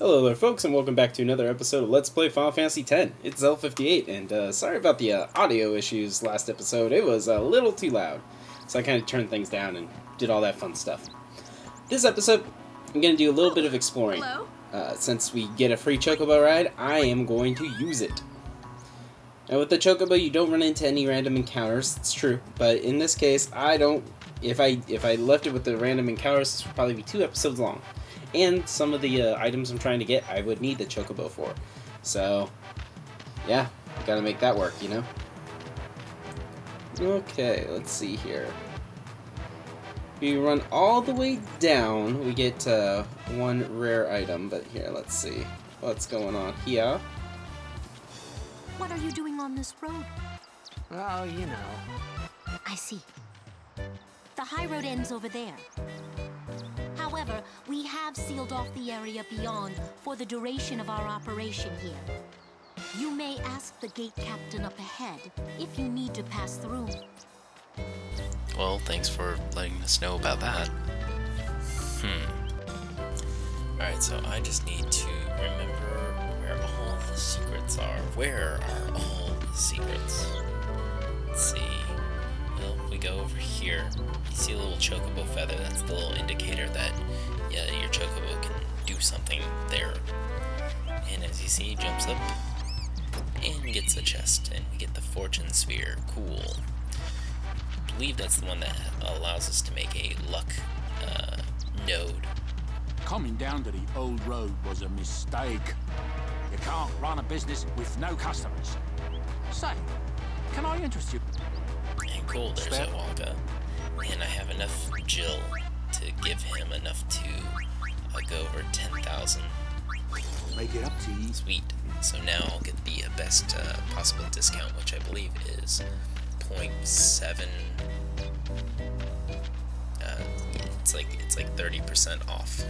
Hello there, folks, and welcome back to another episode of Let's Play Final Fantasy X. It's L58, and uh, sorry about the uh, audio issues last episode. It was a little too loud, so I kind of turned things down and did all that fun stuff. This episode, I'm going to do a little bit of exploring. Uh, since we get a free Chocobo ride, I am going to use it. Now, with the Chocobo, you don't run into any random encounters. It's true, but in this case, I don't. If I if I left it with the random encounters, this would probably be two episodes long and some of the uh, items I'm trying to get, I would need the Chocobo for. So, yeah, gotta make that work, you know? Okay, let's see here. We run all the way down, we get uh, one rare item, but here, let's see what's going on here. What are you doing on this road? Oh, you know. I see. The high road ends over there. However, we have sealed off the area beyond for the duration of our operation here. You may ask the gate captain up ahead if you need to pass through. Well, thanks for letting us know about that. Hmm. Alright, so I just need to remember where all the secrets are. Where are all the secrets? Let's see. Well, if we go over here, you see a little chocobo feather. That's the little indicator that yeah, your chocobo can do something there. And as you see, he jumps up and gets a chest, and we get the fortune sphere. Cool. I believe that's the one that allows us to make a luck uh, node. Coming down to the old road was a mistake. You can't run a business with no customers. Say, can I interest you? Cool, there's Spare? Owalka. And I have enough Gil to give him enough to uh, go over 10,000. Make it up to you. Sweet. So now I'll get the uh, best uh, possible discount, which I believe is 0.7. Uh, it's like it's like 30% off.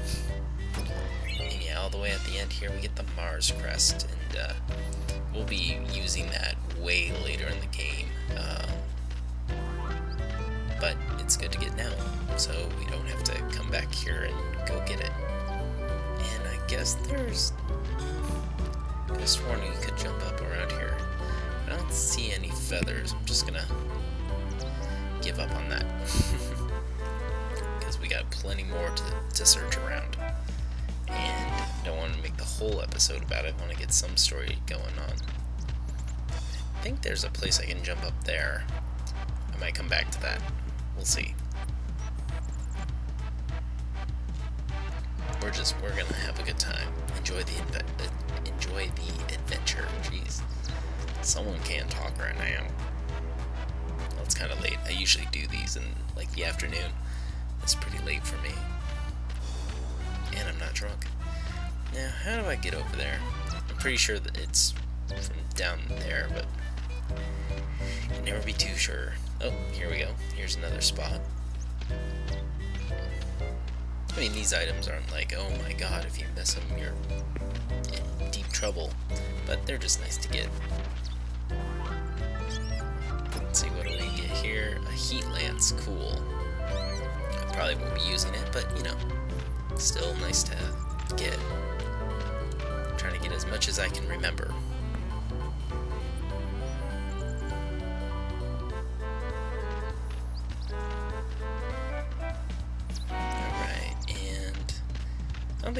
And yeah, all the way at the end here we get the Mars crest, and uh, we'll be using that way later in the game. It's good to get now, so we don't have to come back here and go get it. And I guess there's could have sworn you could jump up around here. I don't see any feathers. I'm just gonna give up on that. Because we got plenty more to, to search around. And I don't want to make the whole episode about it. I want to get some story going on. I think there's a place I can jump up there. I might come back to that. We'll see. We're just we're gonna have a good time. Enjoy the uh, enjoy the adventure. Jeez, someone can't talk right now. Well, it's kind of late. I usually do these in like the afternoon. It's pretty late for me, and I'm not drunk. Now, how do I get over there? I'm pretty sure that it's from down there, but you can never be too sure. Oh, here we go. Here's another spot. I mean, these items aren't like, oh my god, if you miss them, you're in deep trouble. But they're just nice to get. Let's see, what do we get here? A heat lance, cool. I probably won't be using it, but you know, still nice to get. trying to get as much as I can remember.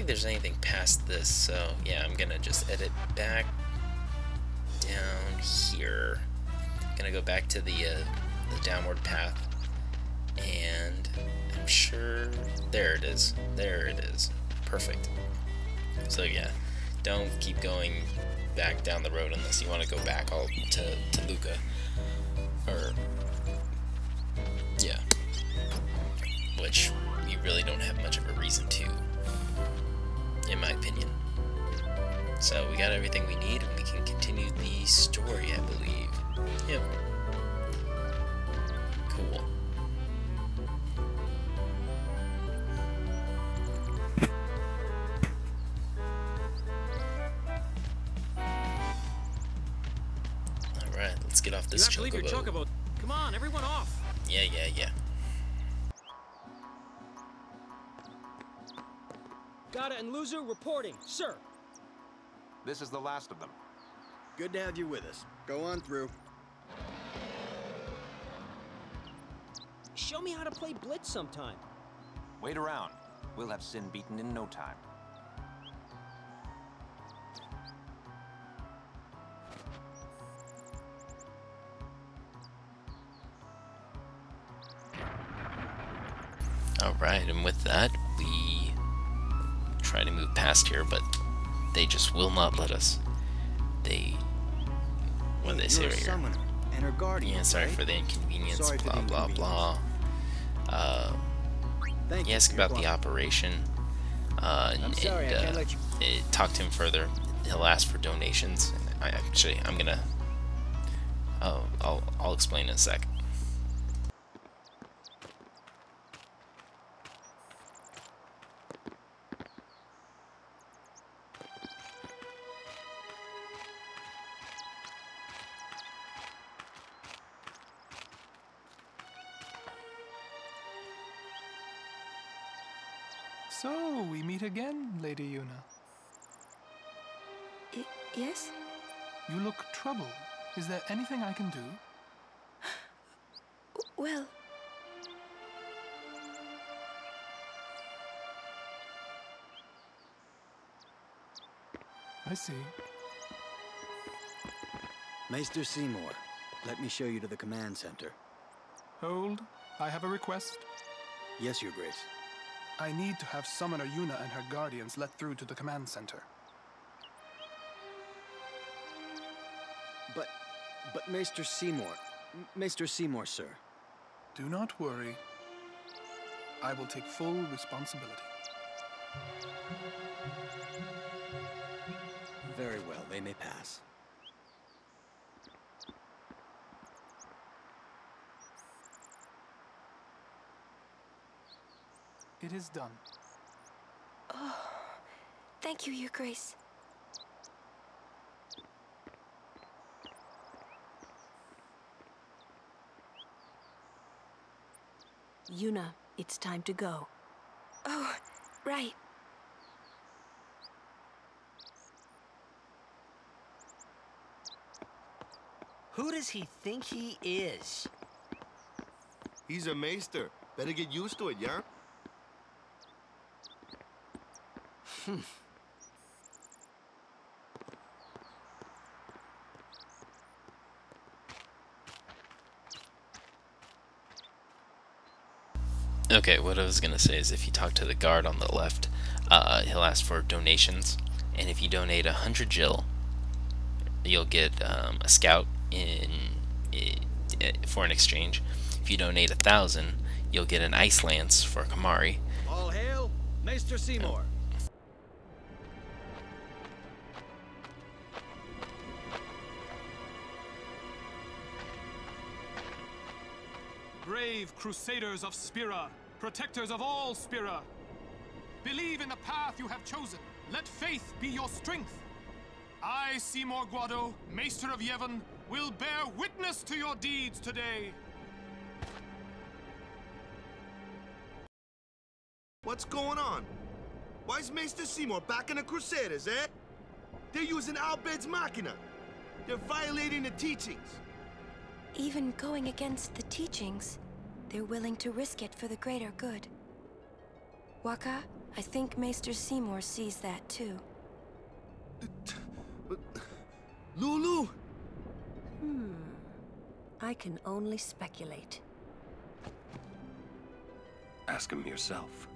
Think there's anything past this, so yeah, I'm gonna just edit back down here. Gonna go back to the, uh, the downward path, and I'm sure, there it is, there it is, perfect. So yeah, don't keep going back down the road unless you want to go back all to, to Luca, or, yeah, which you really don't have much of a reason to, my opinion. So we got everything we need, and we can continue the story, I believe. Yep. Cool. Alright, let's get off this have to leave your chocobo. chocobo. Come on, everyone off. Yeah, yeah, yeah. And Luzzu reporting, sir. This is the last of them. Good to have you with us. Go on through. Show me how to play Blitz sometime. Wait around. We'll have Sin beaten in no time. Alright, and with that, we try to move past here, but they just will not let us. They. What do they say right here? and her guardian. Yeah, sorry right? for the inconvenience, Sorry blah, the blah, blah. Uh, Thank he you asked for about the operation. Uh, and, sorry, and, I can't uh, let you- it talked to him further. He'll ask for donations. And I actually, I'm gonna. Oh, I'll, I'll explain in a sec. So, we meet again, Lady Yuna. Y- yes? You look troubled. Is there anything I can do? Well, I see. Maester Seymour, let me show you to the command center. Hold. I have a request. Yes, Your Grace. I need to have Summoner Yuna and her guardians let through to the command center. But, but Maester Seymour, Maester Seymour, sir. Do not worry. I will take full responsibility. Very well, they may pass. It is done. Oh, thank you, Your Grace. Yuna, it's time to go. Oh, right. Who does he think he is? He's a maester. Better get used to it, yeah? Okay, what I was gonna say is if you talk to the guard on the left, uh, he'll ask for donations, and if you donate a hundred Gil, you'll get um, a scout in, i for an exchange. If you donate a thousand, you'll get an ice lance for Kimahri. All hail, Maester Seymour. Brave crusaders of Spira, protectors of all Spira. Believe in the path you have chosen. Let faith be your strength. I, Seymour Guado, Maester of Yevon, will bear witness to your deeds today. What's going on? Why is Maester Seymour back in the Crusaders, eh? They're using Al Bhed's Machina. They're violating the teachings. Even going against the teachings, they're willing to risk it for the greater good. Wakka, I think Maester Seymour sees that too. Lulu! Hmm. I can only speculate. Ask him yourself.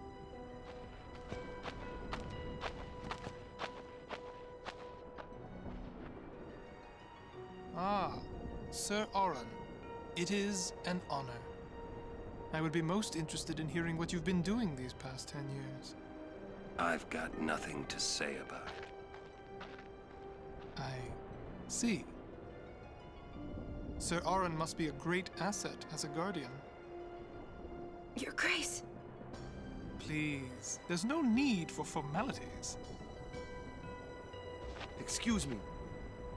Ah, Sir Auron. It is an honor. I would be most interested in hearing what you've been doing these past ten years. I've got nothing to say about it. I see. Sir Auron must be a great asset as a guardian. Your Grace! Please, there's no need for formalities. Excuse me.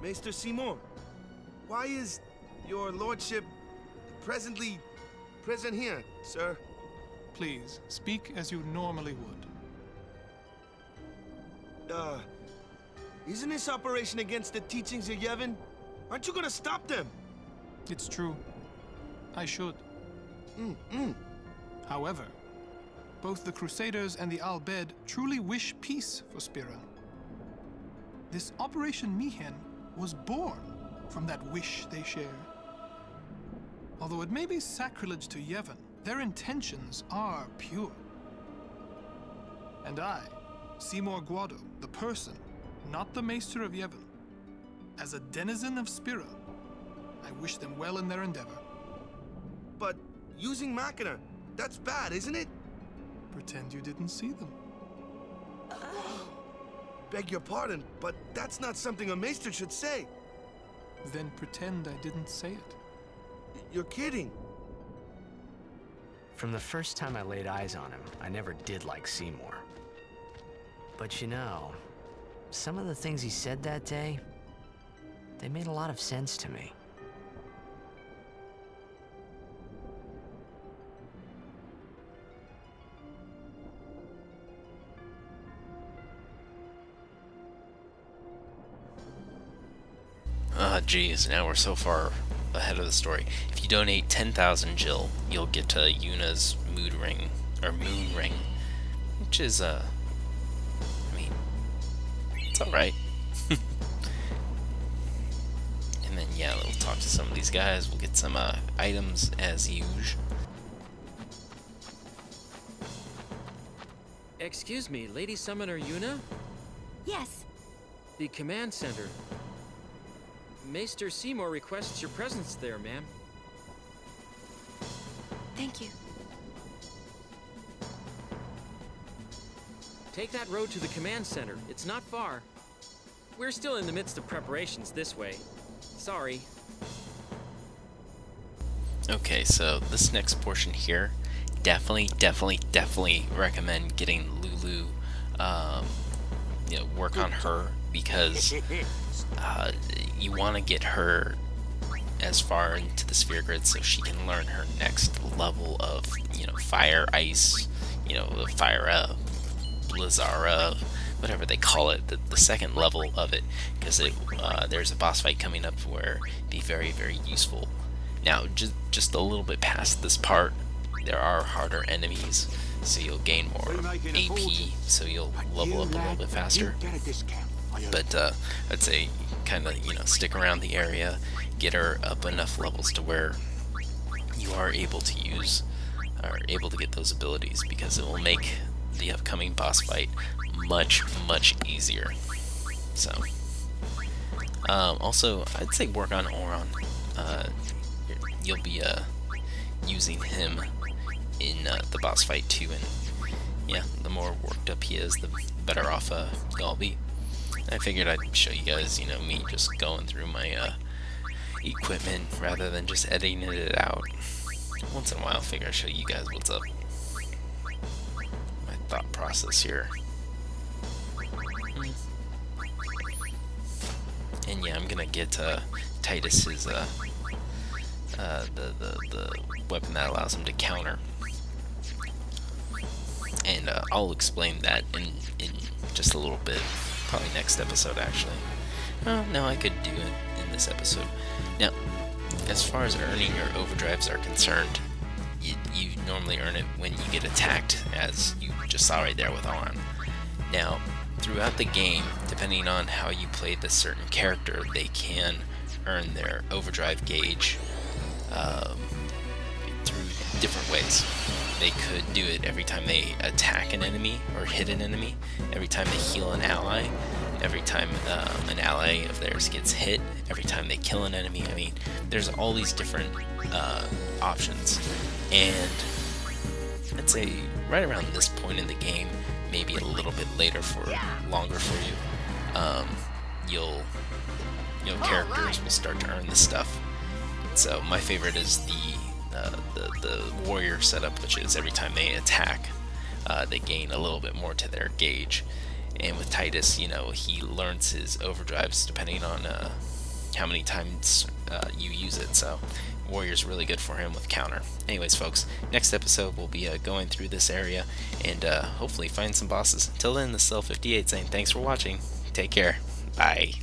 Maester Seymour, why is your lordship presently present here, sir? Please, speak as you normally would. Uh, Isn't this operation against the teachings of Yevon? Aren't you gonna stop them? It's true. I should. Mm-mm. However, both the Crusaders and the Al Bhed truly wish peace for Spira. This Operation Mi'ihen was born from that wish they share. Although it may be sacrilege to Yevon, their intentions are pure. And I, Seymour Guado, the person, not the Maester of Yevon, as a denizen of Spira, I wish them well in their endeavor. But using Machina, that's bad, isn't it? Pretend you didn't see them. Beg your pardon, but that's not something a maester should say. Then pretend I didn't say it. You're kidding. From the first time I laid eyes on him, I never did like Seymour. But you know, some of the things he said that day, they made a lot of sense to me. Ah, oh, geez, now we're so far ahead of the story. If you donate 10,000 Gil, you'll get to Yuna's mood ring, or moon ring, which is, uh, I mean, it's alright. and then, yeah, we'll talk to some of these guys, we'll get some, uh, items as usual. Excuse me, Lady Summoner Yuna? Yes. The command center. Maester Seymour requests your presence there, ma'am. Thank you. Take that road to the command center. It's not far. We're still in the midst of preparations this way. Sorry. Okay, so this next portion here, definitely, definitely, definitely recommend getting Lulu, um, you know, work on her because uh, you want to get her as far into the sphere grid so she can learn her next level of, you know, fire, ice, you know, the fire up, Blizzara, whatever they call it, the, the second level of it, because it, uh, there's a boss fight coming up where it'd be very, very useful. Now, just, just a little bit past this part, there are harder enemies, so you'll gain more AP, so you'll level up a little bit faster. But uh, I'd say kind of, you know, stick around the area, get her up enough levels to where you are able to use, or able to get those abilities, because it will make the upcoming boss fight much, much easier. So, um, also, I'd say work on Auron. Uh, you'll be uh, using him in uh, the boss fight too, and yeah, the more worked up he is, the better off uh, y'all be. I figured I'd show you guys, you know, me just going through my uh, equipment rather than just editing it out. Once in a while, I figure I'd show you guys what's up. My thought process here. And yeah, I'm gonna get uh, Tidus's uh, uh, the, the the weapon that allows him to counter, and uh, I'll explain that in in just a little bit. Probably next episode, actually. Well, no, I could do it in this episode. Now, as far as earning your overdrives are concerned, you, you normally earn it when you get attacked, as you just saw right there with Auron. Now, throughout the game, depending on how you play this certain character, they can earn their overdrive gauge um, through different ways. They could do it every time they attack an enemy or hit an enemy, every time they heal an ally, every time um, an ally of theirs gets hit, every time they kill an enemy. I mean, there's all these different uh, options. And I'd say right around this point in the game, maybe a little bit later for longer for you, um, you'll, you know, characters will start to earn this stuff. So my favorite is the uh, the, the warrior setup, which is every time they attack, uh, they gain a little bit more to their gauge. And with Tidus, you know, he learns his overdrives depending on uh, how many times uh, you use it. So Warrior's really good for him with counter. Anyways, folks, next episode we'll be uh, going through this area and uh, hopefully find some bosses. Until then, this is Zell58 saying thanks for watching. Take care. Bye.